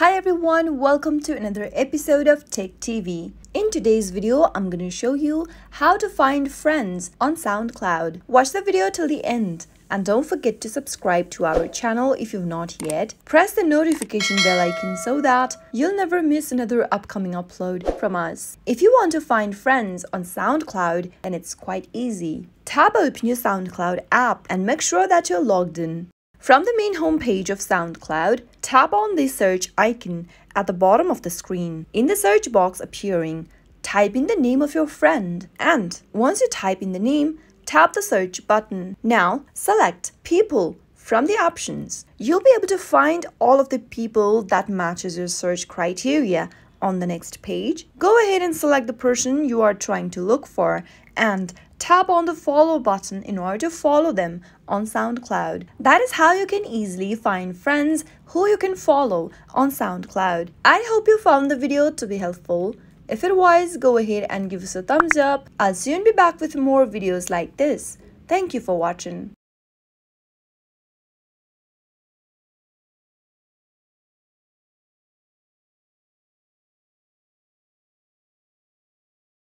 Hi everyone, welcome to another episode of Tech TV. In today's video, I'm going to show you how to find friends on SoundCloud. Watch the video till the end and don't forget to subscribe to our channel if you've not yet. Press the notification bell icon so that you'll never miss another upcoming upload from us. If you want to find friends on SoundCloud, then it's quite easy. Tap open your SoundCloud app and make sure that you're logged in. From the main homepage of SoundCloud, tap on the search icon at the bottom of the screen. In the search box appearing, type in the name of your friend and once you type in the name, tap the search button. Now select people from the options. You'll be able to find all of the people that matches your search criteria on the next page. Go ahead and select the person you are trying to look for and tap on the follow button in order to follow them on SoundCloud. That is how you can easily find friends who you can follow on SoundCloud. I hope you found the video to be helpful. If it was, go ahead and give us a thumbs up. I'll soon be back with more videos like this. Thank you for watching.